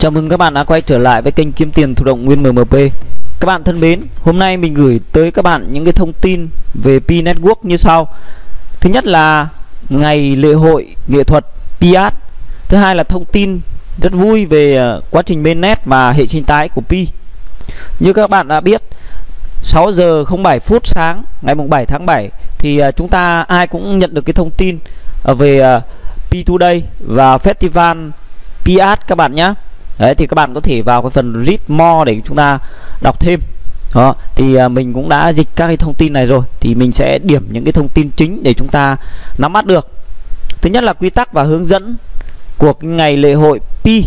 Chào mừng các bạn đã quay trở lại với kênh kiếm tiền thụ động Nguyên MMP. Các bạn thân mến, hôm nay mình gửi tới các bạn những cái thông tin về pi Network như sau. Thứ nhất là ngày lễ hội nghệ thuật Piat. Thứ hai là thông tin rất vui về ờ, quá trình mainnet và hệ sinh thái của Pi. Như các bạn đã biết, 6 giờ 07 phút sáng ngày mùng 7 tháng 7 thì ờ, chúng ta ai cũng nhận được cái thông tin ờ, về P Today và Festival Piat các bạn nhé. Đấy thì các bạn có thể vào cái phần read more để chúng ta đọc thêm. Đó thì à, mình cũng đã dịch các cái thông tin này rồi thì mình sẽ điểm những cái thông tin chính để chúng ta nắm bắt được. Thứ nhất là quy tắc và hướng dẫn của cái ngày lễ hội pi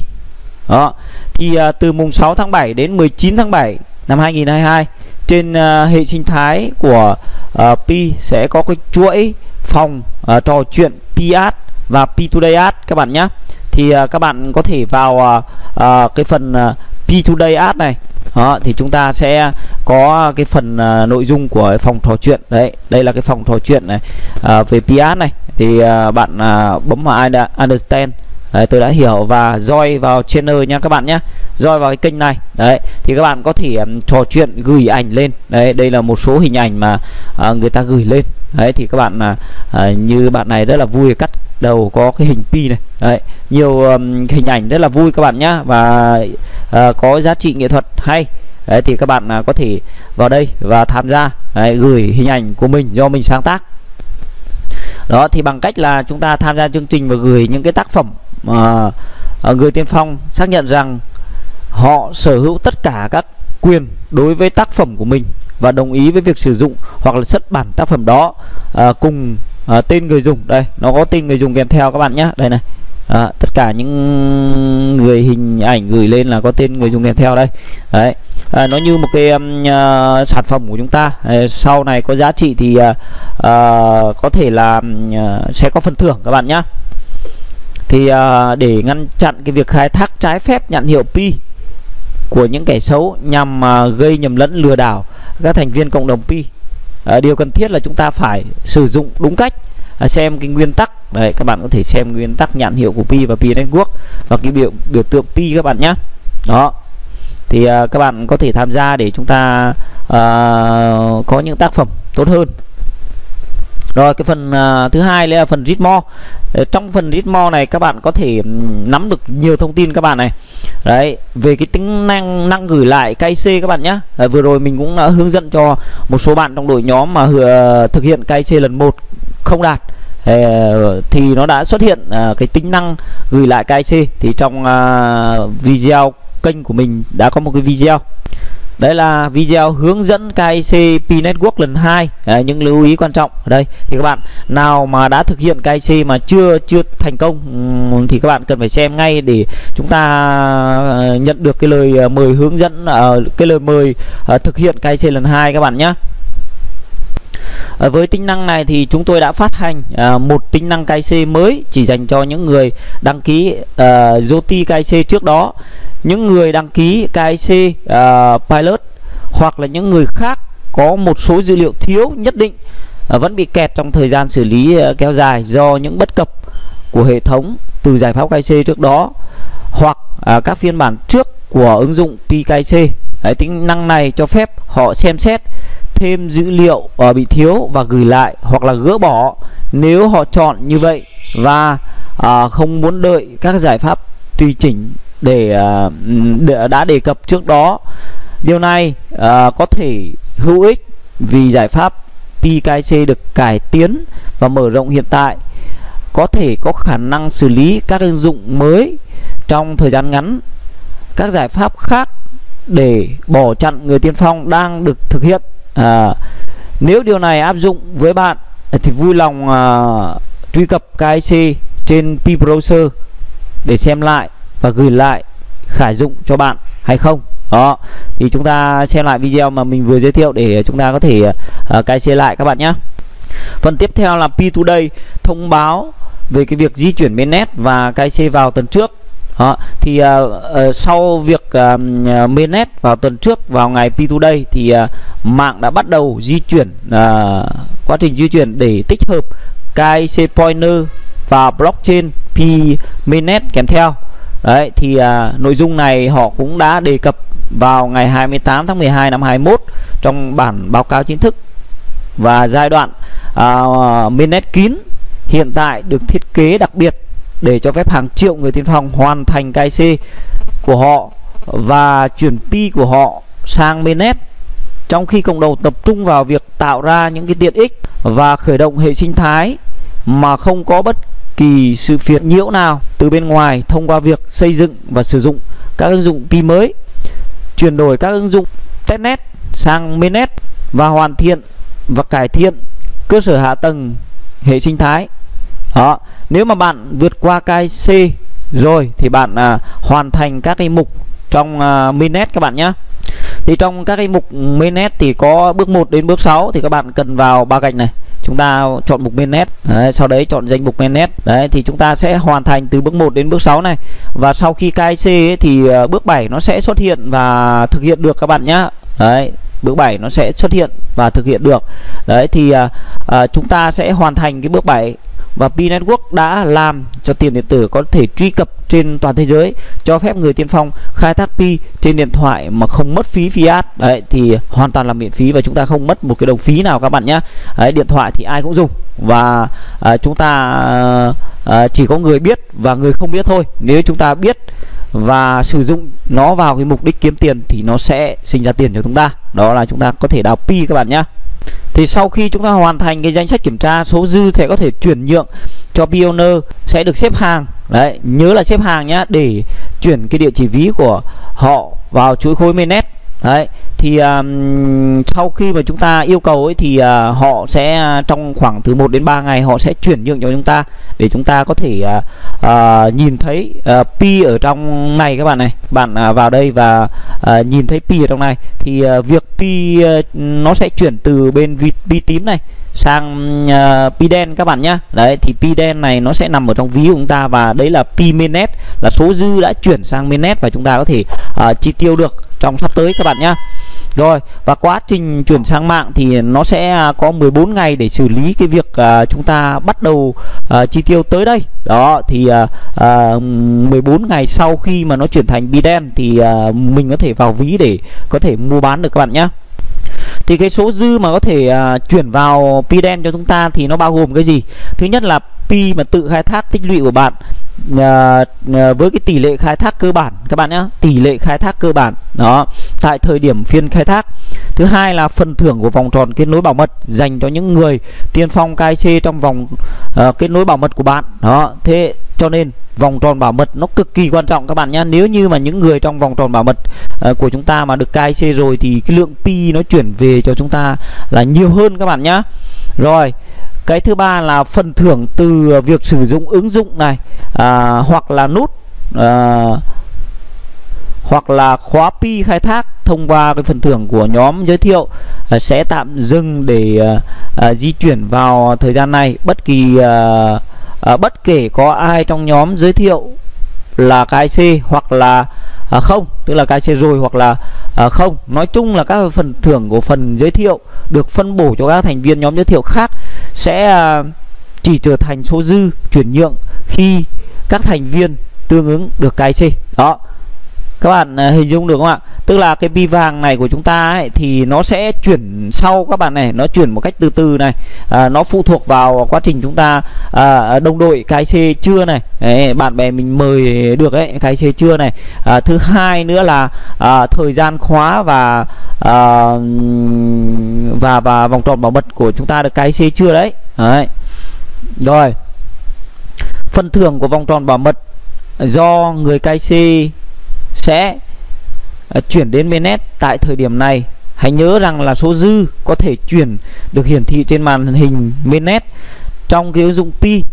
đó thì à, từ mùng 6 tháng 7 đến 19 tháng 7 năm 2022 trên à, hệ sinh thái của à, uh, pi sẽ có cái chuỗi phòng uh, trò chuyện pi và pi today art các bạn nhé thì uh, các bạn có thể vào uh, uh, cái phần uh, P Today app này. Đó, thì chúng ta sẽ có cái phần uh, nội dung của phòng trò chuyện. Đấy đây là cái phòng trò chuyện này uh, về PS này. Thì uh, bạn uh, bấm vào understand. Đấy, tôi đã hiểu và join vào channel nha các bạn nhé. Join vào cái kênh này. Đấy thì các bạn có thể um, trò chuyện gửi ảnh lên. Đấy đây là một số hình ảnh mà uh, người ta gửi lên. Đấy thì các bạn uh, như bạn này rất là vui cắt đầu có cái hình pi này. Đấy nhiều um, hình ảnh rất là vui các bạn nhá. Và uh, có giá trị nghệ thuật hay. Đấy thì các bạn uh, có thể vào đây và tham gia đấy, gửi hình ảnh của mình do mình sáng tác. Đó thì bằng cách là chúng ta tham gia chương trình và gửi những cái tác phẩm mà uh, người tiên phong xác nhận rằng họ sở hữu tất cả các quyền đối với tác phẩm của mình và đồng ý với việc sử dụng hoặc là xuất bản tác phẩm đó uh, cùng Ờ, à, tên người dùng. Đây nó có tên người dùng kèm theo các bạn nhé. Đây này. À, tất cả những người hình ảnh gửi lên là có tên người dùng kèm theo đây. Đấy. À, nó như một cái um, uh, sản phẩm của chúng ta. À, sau này có giá trị thì uh, uh, có thể là uh, sẽ có phần thưởng các bạn nhé. Thì uh, để ngăn chặn cái việc khai thác trái phép nhãn hiệu pi của những kẻ xấu nhằm uh, gây nhầm lẫn lừa đảo các thành viên cộng đồng pi à, điều cần thiết là chúng ta phải sử dụng đúng cách à, xem cái nguyên tắc. Đấy các bạn có thể xem nguyên tắc nhãn hiệu của pi và pi network và cái biểu biểu tượng pi các bạn nhé đó. Thì à, các bạn có thể tham gia để chúng ta à, có những tác phẩm tốt hơn rồi cái phần uh, thứ hai là phần read more. Ờ, trong phần read more này các bạn có thể nắm được nhiều thông tin các bạn này. Đấy về cái tính năng năng gửi lại KC các bạn nhé à, ờ, vừa rồi mình cũng đã hướng dẫn cho một số bạn trong đội nhóm mà uh, thực hiện KC lần một không đạt. Thì nó đã xuất hiện cái tính năng gửi lại KC thì trong à, video kênh của mình đã có một cái video đây là video hướng dẫn KIC P Network lần 2 à, những lưu ý quan trọng ở đây. Thì các bạn nào mà đã thực hiện KIC mà chưa chưa thành công thì các bạn cần phải xem ngay để chúng ta ờ, nhận được cái lời ờ, mời hướng dẫn ờ, cái lời mời thực hiện KIC lần 2 các bạn nhé À, với tính năng này thì chúng tôi đã phát hành à, một tính năng KYC mới chỉ dành cho những người đăng ký uh, Zoti KIC trước đó. Những người đăng ký KYC uh, ờ, Pilot hoặc là những người khác có một số dữ liệu thiếu nhất định uh, vẫn bị kẹt trong thời gian xử lý uh, kéo dài do những bất cập của hệ thống từ giải pháp KYC trước đó hoặc uh, các phiên bản trước của ứng dụng PKIC Đấy, tính năng này cho phép họ xem xét thêm dữ liệu ở bị thiếu và gửi lại hoặc là gỡ bỏ. Nếu họ chọn như vậy và à, không muốn đợi các giải pháp tùy chỉnh để, à, để đã đề cập trước đó điều này à, có thể hữu ích vì giải pháp PKC được cải tiến và mở rộng hiện tại. Có thể có khả năng xử lý các ứng dụng mới trong thời gian ngắn. Các giải pháp khác để bỏ chặn người tiên phong đang được thực hiện à, nếu điều này áp dụng với bạn thì vui lòng à, truy cập KIC trên P browser để xem lại và gửi lại khải dụng cho bạn hay không. Đó thì chúng ta xem lại video mà mình vừa giới thiệu để chúng ta có thể uh, cài xe lại các bạn nhé. Phần tiếp theo là P Today thông báo về cái việc di chuyển mainnet và cài xe vào tuần trước đó, thì uh, uh, sau việc à, uh, à, mainnet vào tuần trước vào ngày P Today thì uh, mạng đã bắt đầu di chuyển uh, quá trình di chuyển để tích hợp KIC pointer và blockchain P mainnet kèm theo. Đấy thì à, nội dung này họ cũng đã đề cập vào ngày 28 tháng 12 năm 21 trong bản báo cáo chính thức. Và giai đoạn à, mainnet kín hiện tại được thiết kế đặc biệt để cho phép hàng triệu người tiên phong hoàn thành KIC của họ và chuyển pi của họ sang mainnet trong khi cộng đồng tập trung vào việc tạo ra những cái tiện ích và khởi động hệ sinh thái mà không có bất kỳ sự phiền nhiễu nào từ bên ngoài thông qua việc xây dựng và sử dụng các ứng dụng pi mới, chuyển đổi các ứng dụng testnet sang mainnet và hoàn thiện và cải thiện cơ sở hạ tầng hệ sinh thái. Đó nếu mà bạn vượt qua KC rồi thì bạn à, hoàn thành các cái mục trong à, mainnet các bạn nhé thì trong các cái mục mainnet thì có bước 1 đến bước 6 thì các bạn cần vào ba gạch này. Chúng ta chọn mục mainnet đấy, sau đấy chọn danh mục mainnet đấy thì chúng ta sẽ hoàn thành từ bước 1 đến bước 6 này. Và sau khi KIC ấy, thì à, bước 7 nó sẽ xuất hiện và thực hiện được các bạn nhé đấy bước 7 nó sẽ xuất hiện và thực hiện được. Đấy thì à, à, chúng ta sẽ hoàn thành cái bước 7 và Pi Network đã làm cho tiền điện tử có thể truy cập trên toàn thế giới cho phép người tiên phong khai thác Pi trên điện thoại mà không mất phí fiat. Đấy thì hoàn toàn là miễn phí và chúng ta không mất một cái đồng phí nào các bạn nhé. Đấy, điện thoại thì ai cũng dùng và à, chúng ta à, chỉ có người biết và người không biết thôi. Nếu chúng ta biết và sử dụng nó vào cái mục đích kiếm tiền thì nó sẽ sinh ra tiền cho chúng ta. Đó là chúng ta có thể đào pi các bạn nhé thì sau khi chúng ta hoàn thành cái danh sách kiểm tra, số dư sẽ có thể chuyển nhượng cho pioneer sẽ được xếp hàng. Đấy, nhớ là xếp hàng nhá, để chuyển cái địa chỉ ví của họ vào chuỗi khối mainnet. Đấy thì um, sau khi mà chúng ta yêu cầu ấy thì uh, họ sẽ ờ, trong khoảng từ 1 đến 3 ngày họ sẽ chuyển nhượng cho chúng ta để chúng ta có thể uh, uh, nhìn thấy uh, pi ở trong này các bạn này. Bạn uh, vào đây và uh, nhìn thấy pi ở trong này thì uh, việc pi uh, nó sẽ chuyển từ bên pi tím này sang uh, pi đen các bạn nhá. Đấy thì pi đen này nó sẽ nằm ở trong ví của chúng ta và đấy là pi mainnet là số dư đã chuyển sang mainnet và chúng ta có thể uh, chi tiêu được trong sắp tới các bạn nhá rồi và quá trình chuyển sang mạng thì nó sẽ à, có 14 ngày để xử lý cái việc à, chúng ta bắt đầu uh, chi tiêu tới đây. Đó thì uh, uh, 14 ngày sau khi mà nó chuyển thành Biden thì uh, mình có thể vào ví để có thể mua bán được các bạn nhé thì cái số dư mà có thể uh, chuyển vào Piden cho chúng ta thì nó bao gồm cái gì? Thứ nhất là pi mà tự khai thác tích lũy của bạn à, với cái tỷ lệ khai thác cơ bản các bạn nhé tỷ lệ khai thác cơ bản đó tại thời điểm phiên khai thác. Thứ hai là phần thưởng của vòng tròn kết nối bảo mật dành cho những người tiên phong KIC trong vòng uh, kết nối bảo mật của bạn đó. Thế cho nên vòng tròn bảo mật nó cực kỳ quan trọng các bạn nhé nếu như mà những người trong vòng tròn bảo mật uh, của chúng ta mà được KIC rồi thì cái lượng pi nó chuyển về cho chúng ta là nhiều hơn các bạn nhé rồi cái thứ ba là phần thưởng từ việc sử dụng ứng dụng này à, hoặc là nút à, hoặc là khóa pi khai thác thông qua cái phần thưởng của nhóm giới thiệu à, sẽ tạm dừng để à, à, di chuyển vào thời gian này. Bất kỳ à, à, bất kể có ai trong nhóm giới thiệu là KIC hoặc là à, không tức là KIC rồi hoặc là à, không. Nói chung là các phần thưởng của phần giới thiệu được phân bổ cho các thành viên nhóm giới thiệu khác sẽ à, chỉ trở thành số dư chuyển nhượng khi các thành viên tương ứng được KIC đó các bạn à, hình dung được không ạ? Tức là cái bi vàng này của chúng ta ấy, thì nó sẽ chuyển sau các bạn này nó chuyển một cách từ từ này. À, nó phụ thuộc vào quá trình chúng ta à, đồng đội cái c chưa này. Đấy, bạn bè mình mời được ấy cái c chưa này. À, thứ hai nữa là à, thời gian khóa và à, và và vòng tròn bảo mật của chúng ta được cái c chưa đấy. Đấy. Rồi. Phần thưởng của vòng tròn bảo mật do người cai c sẽ à, chuyển đến mainnet. Tại thời điểm này hãy nhớ rằng là số dư có thể chuyển được hiển thị trên màn hình mainnet. Trong cái ứng dụng pi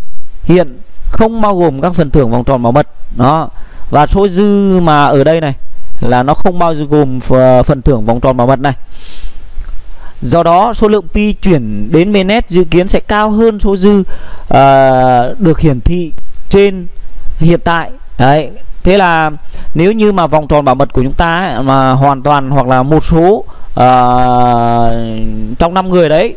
hiện không bao gồm các phần thưởng vòng tròn bảo mật. Đó. Và số dư mà ở đây này là nó không bao gồm phần thưởng vòng tròn bảo mật này. Do đó số lượng pi chuyển đến mainnet dự kiến sẽ cao hơn số dư uh, được hiển thị trên hiện tại. Đấy, thế là nếu như mà vòng tròn bảo mật của chúng ta ấy, mà hoàn toàn hoặc là một số uh, trong 5 người đấy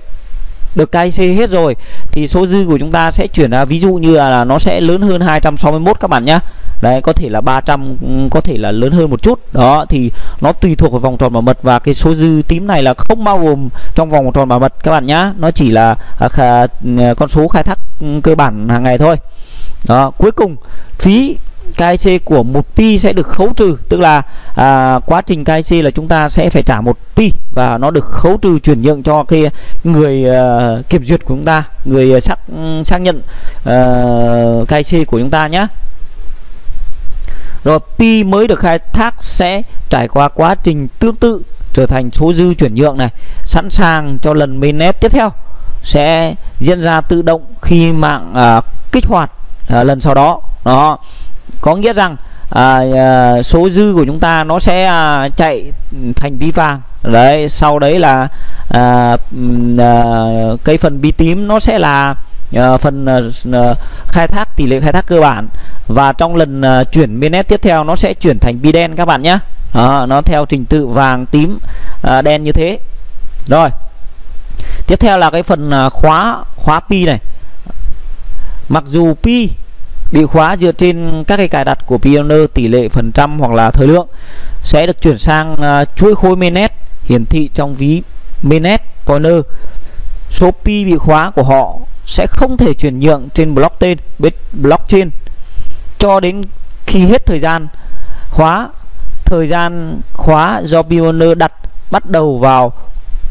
được KIC hết rồi thì số dư của chúng ta sẽ chuyển ra ví dụ như là nó sẽ lớn hơn 261 các bạn nhá. Đấy có thể là 300 có thể là lớn hơn một chút. Đó thì nó tùy thuộc vào vòng tròn bảo mật và cái số dư tím này là không bao gồm trong vòng tròn bảo mật các bạn nhá. Nó chỉ là à, khả, con số khai thác cơ bản hàng ngày thôi. Đó cuối cùng phí KIC của một pi sẽ được khấu trừ tức là à, quá trình KIC là chúng ta sẽ phải trả một pi và nó được khấu trừ chuyển nhượng cho cái người à, kiểm duyệt của chúng ta người à, xác xác nhận à, KIC của chúng ta nhé rồi pi mới được khai thác sẽ trải qua quá trình tương tự trở thành số dư chuyển nhượng này. Sẵn sàng cho lần mainnet tiếp theo sẽ diễn ra tự động khi mạng à, kích hoạt à, lần sau đó. Đó có nghĩa rằng à, à, số dư của chúng ta nó sẽ à, chạy thành bi vàng. Đấy sau đấy là à, à, cái phần bí tím nó sẽ là à, phần à, à, khai thác tỷ lệ khai thác cơ bản. Và trong lần à, chuyển mainnet tiếp theo nó sẽ chuyển thành bi đen các bạn nhé. À, nó theo trình tự vàng tím à, đen như thế. Rồi tiếp theo là cái phần à, khóa khóa pi này. Mặc dù pi bị khóa dựa trên các cái cài đặt của Pioneer tỷ lệ phần trăm hoặc là thời lượng sẽ được chuyển sang uh, chuỗi khối mainnet hiển thị trong ví mainnet pointer số pi bị khóa của họ sẽ không thể chuyển nhượng trên blockchain blockchain cho đến khi hết thời gian khóa thời gian khóa do Pioneer đặt bắt đầu vào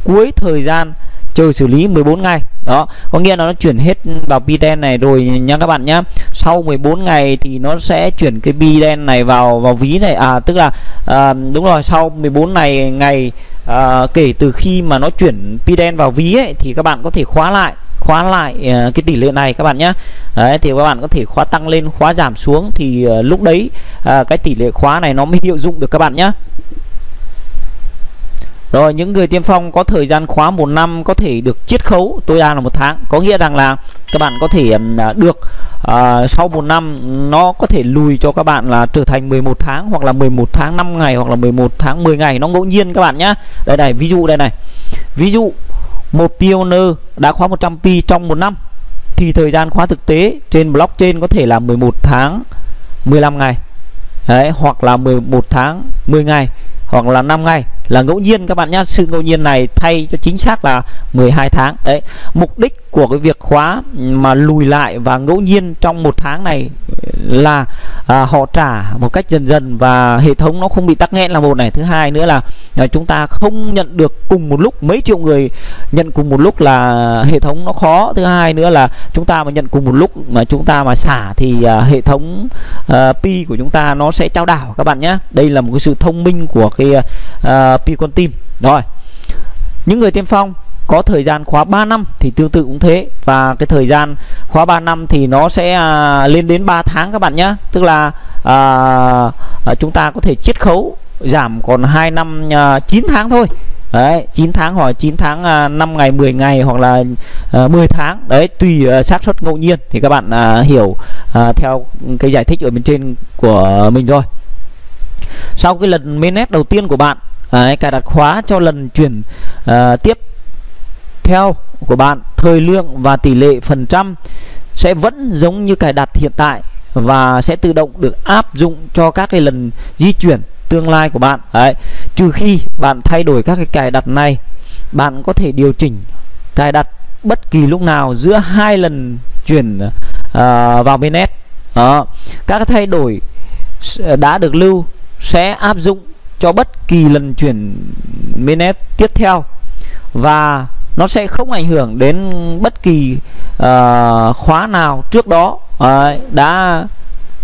cuối thời gian chờ xử lý 14 ngày. Đó có nghĩa là nó chuyển hết vào Biden này rồi nha các bạn nhá. Sau 14 ngày thì nó sẽ chuyển cái Biden này vào vào ví này. À tức là à, đúng rồi sau 14 ngày ngày à, kể từ khi mà nó chuyển Biden vào ví ấy thì các bạn có thể khóa lại khóa lại uh, cái tỷ lệ này các bạn nhé đấy thì các bạn có thể khóa tăng lên khóa giảm xuống. Thì uh, lúc đấy uh, cái tỷ lệ khóa này nó mới hiệu dụng được các bạn nhé rồi những người tiên phong có thời gian khóa một năm có thể được chiết khấu tối đa là một tháng. Có nghĩa rằng là các bạn có thể à, được uh, sau một năm nó có thể lùi cho các bạn là trở thành 11 tháng hoặc là 11 tháng 5 ngày hoặc là 11 tháng 10 ngày. Nó ngẫu nhiên các bạn nhé đây này ví dụ đây này. Ví dụ một pioneer đã khóa 100 pi trong một năm thì thời gian khóa thực tế trên blockchain có thể là 11 tháng 15 ngày. Đấy, hoặc là 11 tháng 10 ngày hoặc là 5 ngày, là ngẫu nhiên các bạn nhé sự ngẫu nhiên này thay cho chính xác là 12 tháng. Đấy, mục đích của cái việc khóa mà lùi lại và ngẫu nhiên trong một tháng này là à, họ trả một cách dần dần và hệ thống nó không bị tắc nghẽn là một này. Thứ hai nữa là à, chúng ta không nhận được cùng một lúc mấy triệu người nhận cùng một lúc là hệ thống nó khó. Thứ hai nữa là chúng ta mà nhận cùng một lúc mà chúng ta mà xả thì à, hệ thống à, pi của chúng ta nó sẽ trao đảo các bạn nhé. Đây là một cái sự thông minh của cái à, à pi con tim rồi những người tiên phong có thời gian khóa 3 năm thì tương tự cũng thế. Và cái thời gian khóa 3 năm thì nó sẽ à, lên đến 3 tháng các bạn nhé tức là à, à, chúng ta có thể chiết khấu giảm còn 2 năm à, 9 tháng thôi. Đấy 9 tháng hoặc 9 tháng à, 5 ngày 10 ngày hoặc là à, 10 tháng. Đấy tùy à, xác suất ngẫu nhiên thì các bạn à, hiểu à, theo cái giải thích ở bên trên của mình rồi sau cái lần mainnet đầu tiên của bạn à, đấy, cài đặt khóa cho lần chuyển à, tiếp theo của bạn thời lượng và tỷ lệ phần trăm sẽ vẫn giống như cài đặt hiện tại và sẽ tự động được áp dụng cho các cái lần di chuyển tương lai của bạn. Đấy trừ khi bạn thay đổi các cái cài đặt này bạn có thể điều chỉnh cài đặt bất kỳ lúc nào giữa hai lần chuyển uh, vào mainnet đó các thay đổi đã được lưu sẽ áp dụng cho bất kỳ lần chuyển mainnet tiếp theo. Và nó sẽ không ảnh hưởng đến bất kỳ uh, khóa nào trước đó. Uh, đã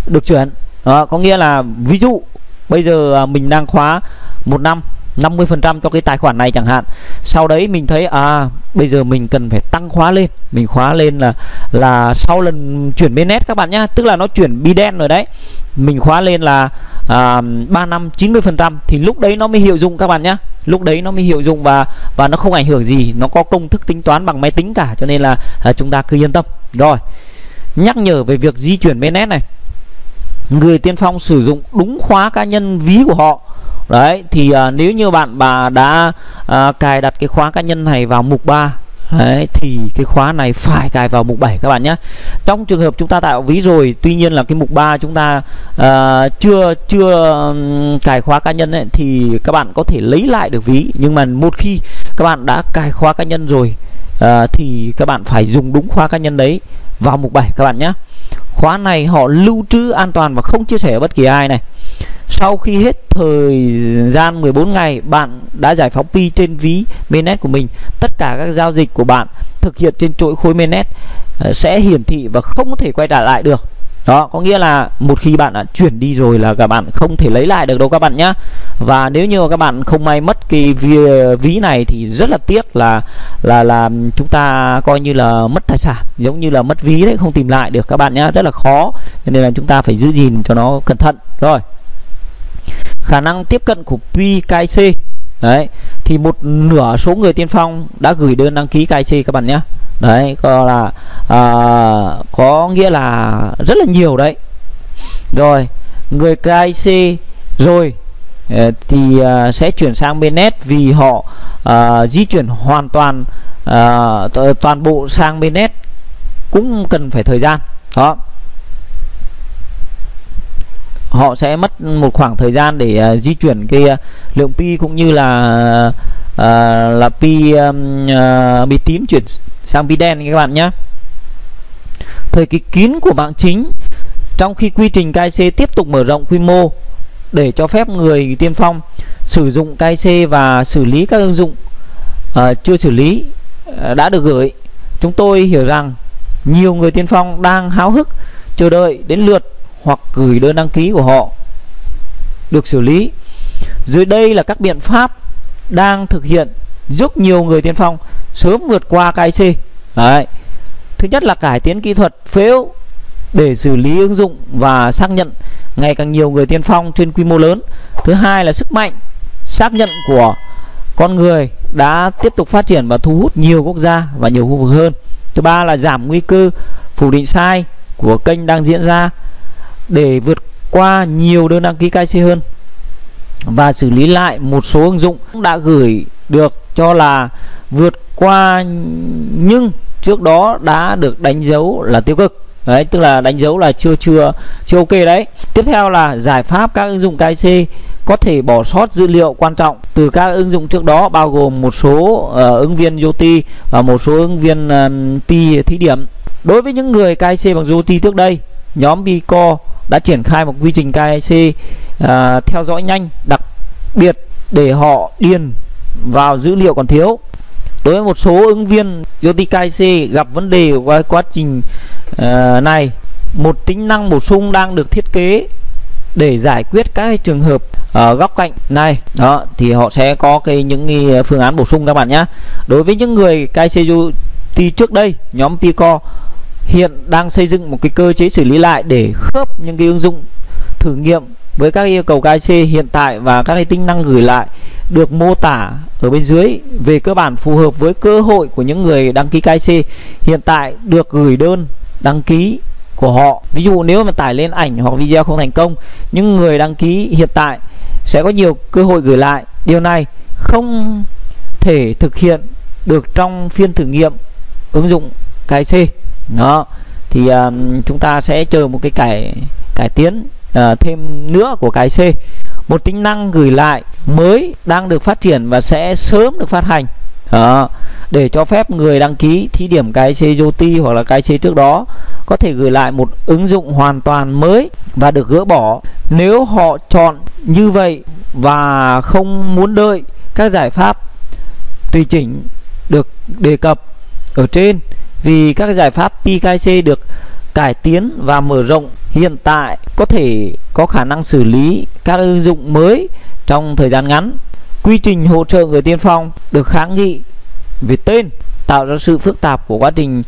được chuyển. Uh, có nghĩa là ví dụ bây giờ à, mình đang khóa một năm 50% cho cái tài khoản này chẳng hạn. Sau đấy mình thấy à bây giờ mình cần phải tăng khóa lên. Mình khóa lên là là sau lần chuyển bên net các bạn nhá tức là nó chuyển biden rồi đấy. Mình khóa lên là à, 3 năm 90 phần trăm thì lúc đấy nó mới hiệu dụng các bạn nhá. Lúc đấy nó mới hiệu dụng và và nó không ảnh hưởng gì. Nó có công thức tính toán bằng máy tính cả cho nên là à, chúng ta cứ yên tâm. Rồi nhắc nhở về việc di chuyển bên net này. Người tiên phong sử dụng đúng khóa cá nhân ví của họ đấy thì à, nếu như bạn bà đã à, cài đặt cái khóa cá nhân này vào mục 3 Đấy, thì cái khóa này phải cài vào mục 7 các bạn nhé. Trong trường hợp chúng ta tạo ví rồi tuy nhiên là cái mục 3 chúng ta uh, chưa chưa cài khóa cá nhân ấy, thì các bạn có thể lấy lại được ví. Nhưng mà một khi các bạn đã cài khóa cá nhân rồi uh, thì các bạn phải dùng đúng khóa cá nhân đấy vào mục 7 các bạn nhé. Khóa này họ lưu trữ an toàn và không chia sẻ với bất kỳ ai này sau khi hết thời gian 14 ngày bạn đã giải phóng pi trên ví mainnet của mình. Tất cả các giao dịch của bạn thực hiện trên chuỗi khối mainnet ờ, sẽ hiển thị và không thể quay trở lại được. Đó có nghĩa là một khi bạn đã chuyển đi rồi là các bạn không thể lấy lại được đâu các bạn nhé và nếu như các bạn không may mất cái ví, ví này thì rất là tiếc là là là chúng ta coi như là mất tài sản giống như là mất ví đấy không tìm lại được các bạn nhé rất là khó nên là chúng ta phải giữ gìn cho nó cẩn thận. Rồi khả năng tiếp cận của PKC đấy thì một nửa số người tiên phong đã gửi đơn đăng ký KIC các bạn nhé. Đấy có là à, có nghĩa là rất là nhiều đấy. Rồi người KIC rồi ờ, thì à, sẽ chuyển sang bên net vì họ à, di chuyển hoàn toàn à, toàn bộ sang bên net cũng cần phải thời gian. Đó họ sẽ mất một khoảng thời gian để uh, di chuyển cái uh, lượng pi cũng như là uh, là pi um, uh, pi tím chuyển sang pi đen các bạn nhé thời kỳ kín của mạng chính trong khi quy trình KC tiếp tục mở rộng quy mô để cho phép người tiên phong sử dụng KC và xử lý các ứng dụng uh, chưa xử lý uh, đã được gửi chúng tôi hiểu rằng nhiều người tiên phong đang háo hức chờ đợi đến lượt hoặc gửi đơn đăng ký của họ được xử lý. Dưới đây là các biện pháp đang thực hiện giúp nhiều người tiên phong sớm vượt qua KIC. Đấy. Thứ nhất là cải tiến kỹ thuật phễu để xử lý ứng dụng và xác nhận ngày càng nhiều người tiên phong trên quy mô lớn. Thứ hai là sức mạnh xác nhận của con người đã tiếp tục phát triển và thu hút nhiều quốc gia và nhiều khu vực hơn. Thứ ba là giảm nguy cơ phủ định sai của kênh đang diễn ra để vượt qua nhiều đơn đăng ký KYC hơn. Và xử lý lại một số ứng dụng đã gửi được cho là vượt qua nhưng trước đó đã được đánh dấu là tiêu cực. Đấy tức là đánh dấu là chưa chưa chưa ok đấy. Tiếp theo là giải pháp các ứng dụng KYC có thể bỏ sót dữ liệu quan trọng từ các ứng dụng trước đó bao gồm một số uh, ứng viên Yoti và một số ứng viên ờ, uh, Pi thí điểm. Đối với những người KYC bằng Yoti trước đây nhóm Bico đã triển khai một quy trình KYC uh, à, theo dõi nhanh đặc biệt để họ điền vào dữ liệu còn thiếu. Đối với một số ứng viên KYC gặp vấn đề qua quá trình uh, này một tính năng bổ sung đang được thiết kế để giải quyết các trường hợp ở góc cạnh này. Đó thì họ sẽ có cái những cái phương án bổ sung các bạn nhé đối với những người KYC trước đây nhóm Pico hiện đang xây dựng một cái cơ chế xử lý lại để khớp những cái ứng dụng thử nghiệm với các yêu cầu KIC hiện tại và các cái tính năng gửi lại được mô tả ở bên dưới. Về cơ bản phù hợp với cơ hội của những người đăng ký KIC hiện tại được gửi đơn đăng ký của họ. Ví dụ nếu mà tải lên ảnh hoặc video không thành công, những người đăng ký hiện tại sẽ có nhiều cơ hội gửi lại. Điều này không thể thực hiện được trong phiên thử nghiệm ứng dụng KIC đó thì uh, chúng ta sẽ chờ một cái cải cải tiến uh, thêm nữa của cái C. Một tính năng gửi lại mới đang được phát triển và sẽ sớm được phát hành. Đó để cho phép người đăng ký thí điểm cái C Yoti hoặc là cái C trước đó có thể gửi lại một ứng dụng hoàn toàn mới và được gỡ bỏ. Nếu họ chọn như vậy và không muốn đợi các giải pháp tùy chỉnh được đề cập ở trên vì các giải pháp PKC được cải tiến và mở rộng hiện tại có thể có khả năng xử lý các ứng dụng mới trong thời gian ngắn. Quy trình hỗ trợ người tiên phong được kháng nghị về tên tạo ra sự phức tạp của quá trình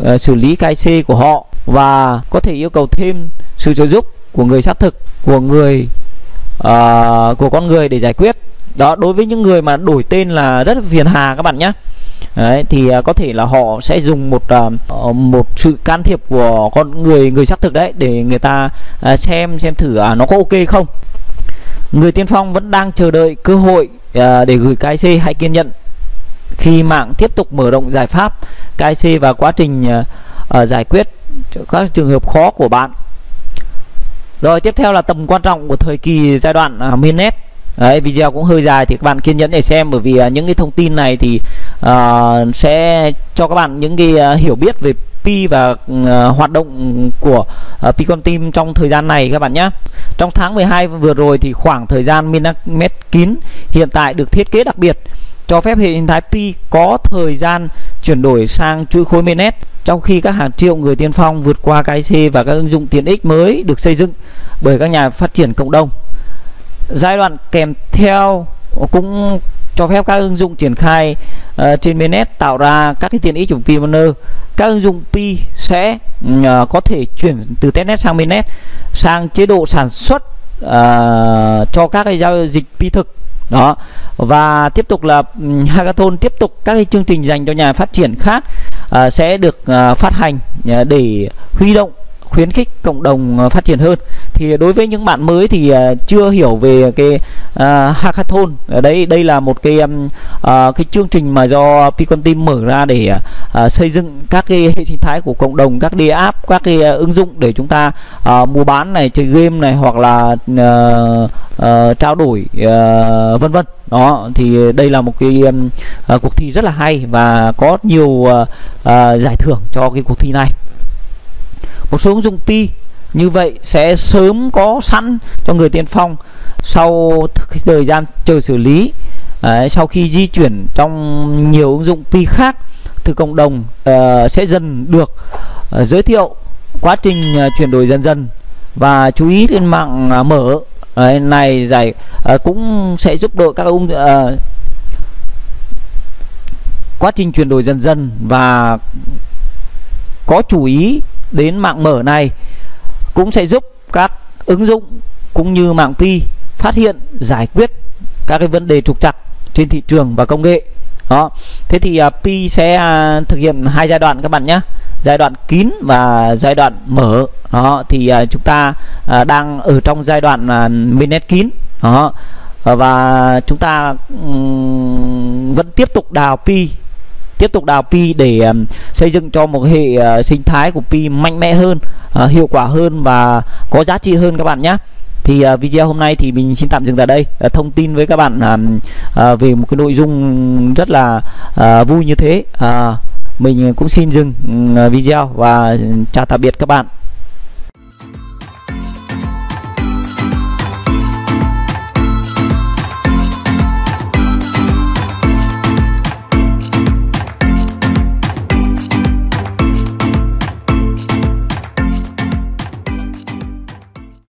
uh, xử lý KC của họ và có thể yêu cầu thêm sự trợ giúp của người xác thực của người uh, của con người để giải quyết đó đối với những người mà đổi tên là rất phiền hà các bạn nhé Đấy, thì à, có thể là họ sẽ dùng một à, một sự can thiệp của con người người xác thực đấy để người ta à, xem xem thử nó có ok không. Người tiên phong vẫn đang chờ đợi cơ hội để gửi cái hãy kiên nhẫn. Khi mạng tiếp tục mở rộng giải pháp KIC và quá trình giải quyết các trường hợp khó của bạn. Rồi tiếp theo là tầm quan trọng của thời kỳ giai đoạn mainnet Đấy, video cũng hơi dài thì các bạn kiên nhẫn để xem bởi vì à, những cái thông tin này thì uh, sẽ cho các bạn những cái uh, hiểu biết về Pi và uh, hoạt động của uh, Picon Team trong thời gian này các bạn nhé. Trong tháng 12 vừa rồi thì khoảng thời gian Minamet kín hiện tại được thiết kế đặc biệt cho phép hệ sinh thái Pi có thời gian chuyển đổi sang chuỗi khối mainnet trong khi các hàng triệu người tiên phong vượt qua KIC và các ứng dụng tiện ích mới được xây dựng bởi các nhà phát triển cộng đồng. Giai đoạn kèm theo cũng cho phép các ứng dụng triển khai uh, trên mainnet tạo ra các cái tiện ích của Pioneer. Các ứng dụng Pi sẽ uh, có thể chuyển từ testnet sang mainnet sang chế độ sản xuất uh, cho các cái giao dịch Pi thực đó và tiếp tục là ừ, hackathon tiếp tục các cái chương trình dành cho nhà phát triển khác uh, sẽ được uh, phát hành uh, để huy động khuyến khích cộng đồng ờ, phát triển hơn. Thì đối với những bạn mới thì ờ, chưa hiểu về cái uh, hackathon. Ở đây đây là một cái um, uh, cái chương trình mà do Picon Team mở ra để uh, xây dựng các cái hệ sinh thái của cộng đồng các đi app các cái uh, ứng dụng để chúng ta uh, mua bán này chơi game này hoặc là uh, uh, trao đổi uh, vân vân. Đó thì đây là một cái um, uh, cuộc thi rất là hay và có nhiều uh, uh, giải thưởng cho cái cuộc thi này một số ứng dụng pi như vậy sẽ sớm có sẵn cho người tiên phong sau thời gian chờ xử lý. Đấy, sau khi di chuyển trong nhiều ứng dụng pi khác từ cộng đồng uh, sẽ dần được uh, giới thiệu quá trình uh, chuyển đổi dần dần. Và chú ý trên mạng uh, mở Đấy, này giải uh, cũng sẽ giúp đỡ các ứng uh, quá trình chuyển đổi dần dần và có chú ý đến mạng mở này cũng sẽ giúp các ứng dụng cũng như mạng Pi phát hiện giải quyết các cái vấn đề trục trặc trên thị trường và công nghệ. Đó. Thế thì uh, Pi sẽ uh, thực hiện hai giai đoạn các bạn nhé. Giai đoạn kín và giai đoạn mở. Đó. Thì uh, chúng ta uh, đang ở trong giai đoạn uh, mainnet kín. Đó. Và chúng ta um, vẫn tiếp tục đào Pi tiếp tục đào pi để ờ, xây dựng cho một hệ ờ, sinh thái của pi mạnh mẽ hơn ờ, hiệu quả hơn và có giá trị hơn các bạn nhé. Thì uh, video hôm nay thì mình xin tạm dừng tại đây. Uh, thông tin với các bạn uh, uh, về một cái nội dung rất là uh, vui như thế. Uh, mình cũng xin dừng uh, video và ừ, chào tạm biệt các bạn.